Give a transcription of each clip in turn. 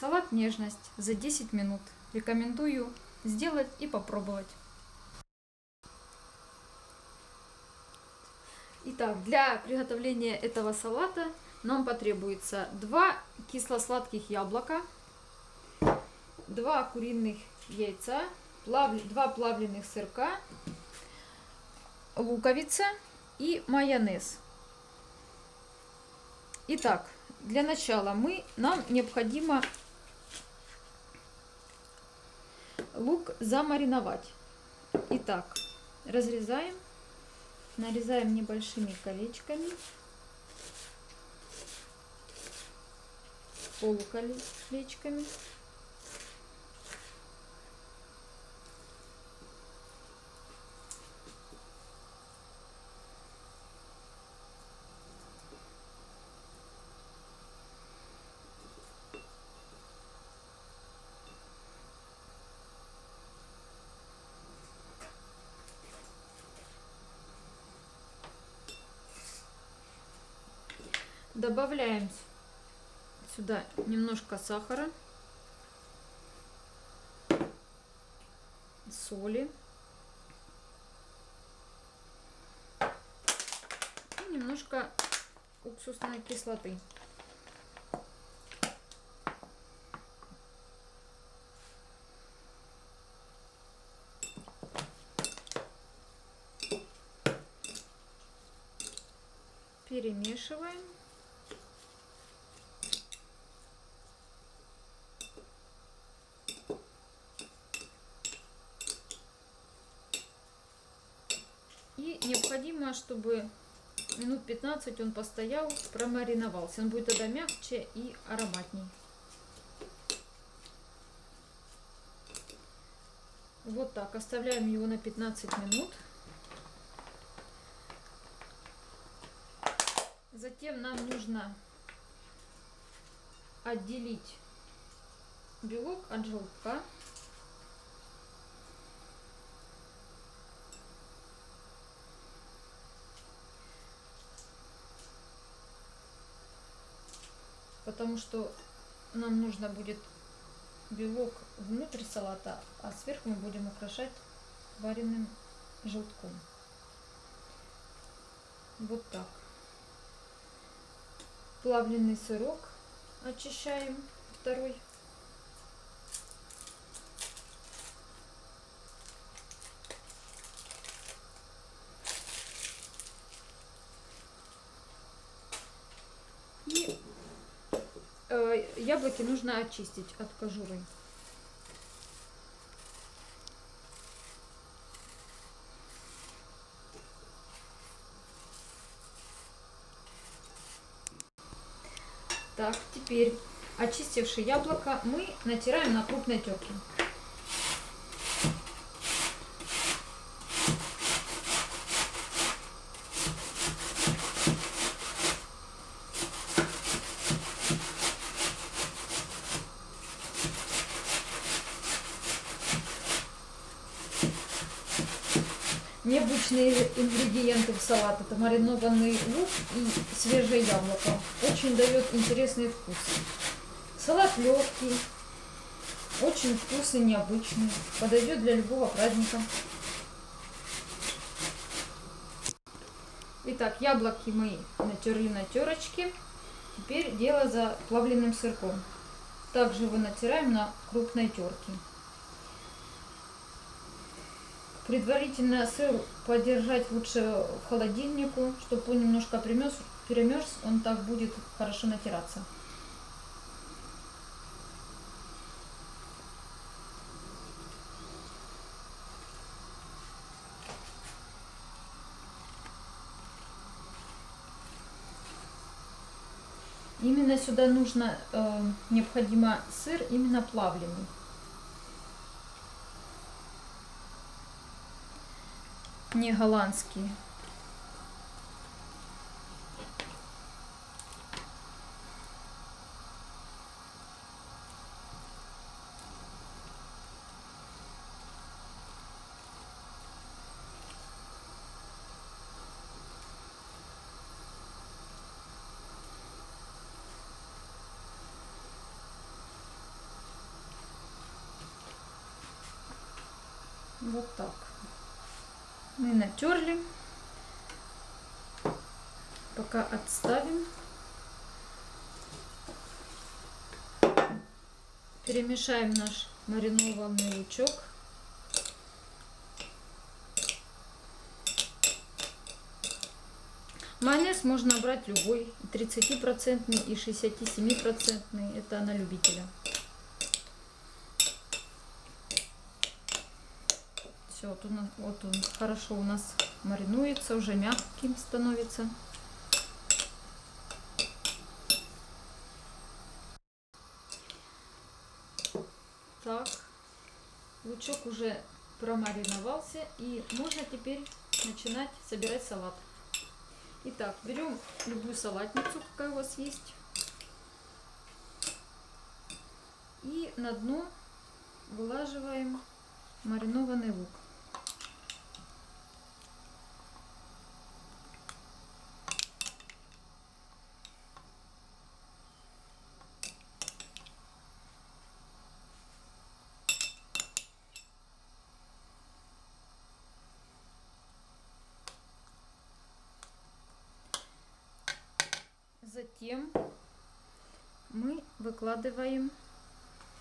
Салат «Нежность» за 10 минут. Рекомендую сделать и попробовать. Итак, для приготовления этого салата нам потребуется 2 кисло-сладких яблока, 2 куриных яйца, 2 плавленных сырка, луковица и майонез. Итак, для начала мы, нам необходимо лук замариновать. Итак, разрезаем, нарезаем небольшими колечками, полуколечками. Добавляем сюда немножко сахара, соли и немножко уксусной кислоты. Перемешиваем. И необходимо, чтобы минут 15 он постоял, промариновался. Он будет тогда мягче и ароматней. Вот так, оставляем его на 15 минут. Затем нам нужно отделить белок от желтка. Потому что нам нужно будет белок внутрь салата, а сверху мы будем украшать вареным желтком. Вот так. Плавленый сырок очищаем второй. И Э, яблоки нужно очистить от кожуры. Так, теперь очистившие яблоко мы натираем на крупной терке. Необычные ингредиенты в салат. Это маринованный лук и свежее яблоко. Очень дает интересный вкус. Салат легкий, очень вкусный, необычный. Подойдет для любого праздника. Итак, яблоки мы натерли на терочке. Теперь дело за плавленным сырком. Также его натираем на крупной терке. Предварительно сыр подержать лучше в холодильнику, чтобы он немножко примерз, перемерз, он так будет хорошо натираться. Именно сюда нужно, э, необходимо сыр именно плавленый. не голландские. Вот так. Мы натерли. Пока отставим. Перемешаем наш маринованный лучок. Майонез можно брать любой, 30% и 67%, это на любителя. Все, вот, он, вот он хорошо у нас маринуется, уже мягким становится. Так, лучок уже промариновался и можно теперь начинать собирать салат. Итак, берем любую салатницу, какая у вас есть. И на дно вылаживаем маринованный лук. Затем мы выкладываем,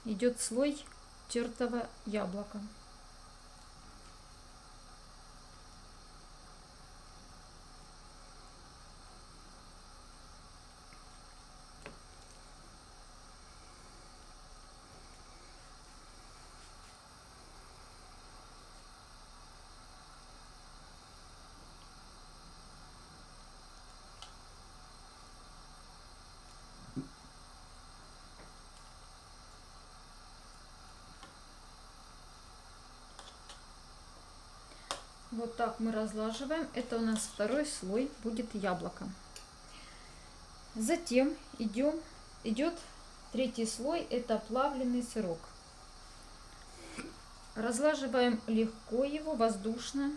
идет слой тертого яблока. Вот так мы разлаживаем. Это у нас второй слой будет яблоко. Затем идем, идет третий слой, это плавленый сырок. Разлаживаем легко его, воздушно.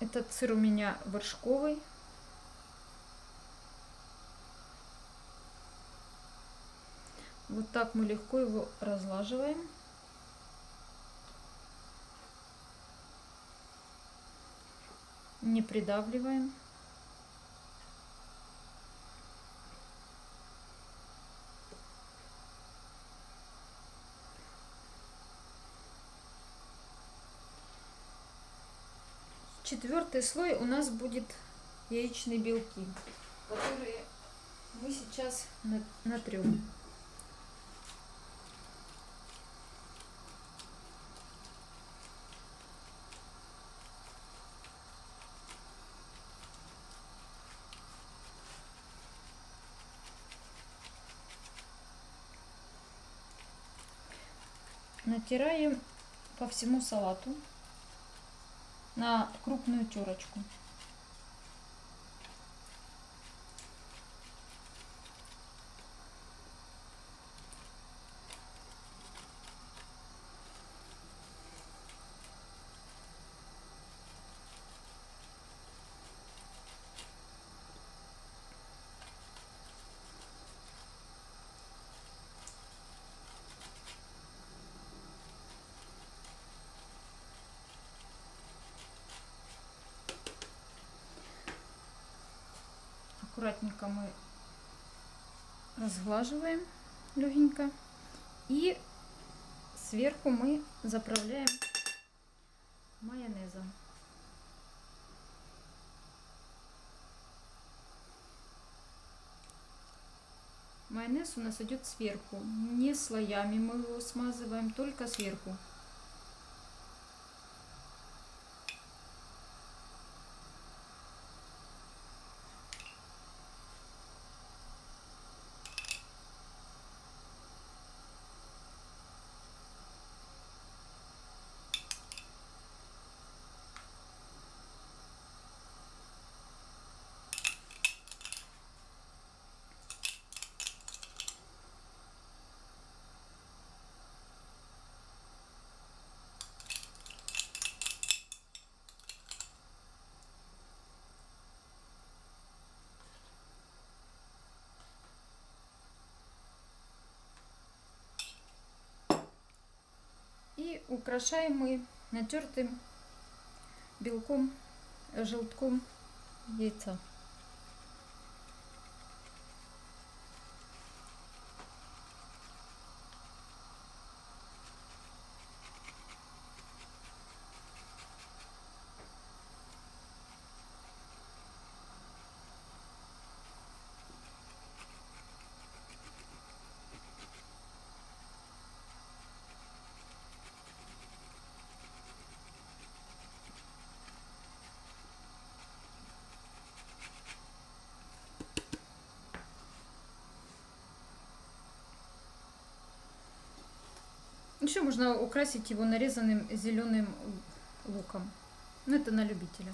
Этот сыр у меня вершковый. Вот так мы легко его разлаживаем. Не придавливаем. Четвертый слой у нас будет яичные белки, которые мы сейчас натрем. Натираем по всему салату на крупную терочку. Аккуратненько мы разглаживаем легенько. И сверху мы заправляем майонезом. Майонез у нас идет сверху, не слоями мы его смазываем, только сверху. Украшаем мы натертым белком, желтком яйца. Еще можно украсить его нарезанным зеленым луком. Но это на любителя.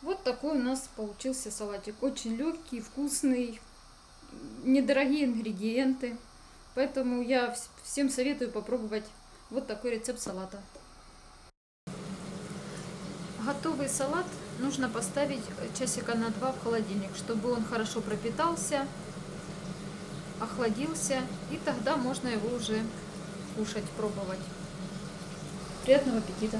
Вот такой у нас получился салатик. Очень легкий, вкусный, недорогие ингредиенты. Поэтому я вс- всем советую попробовать вот такой рецепт салата. Готовый салат нужно поставить часика на два в холодильник, чтобы он хорошо пропитался, охладился, и тогда можно его уже кушать, пробовать. Приятного аппетита!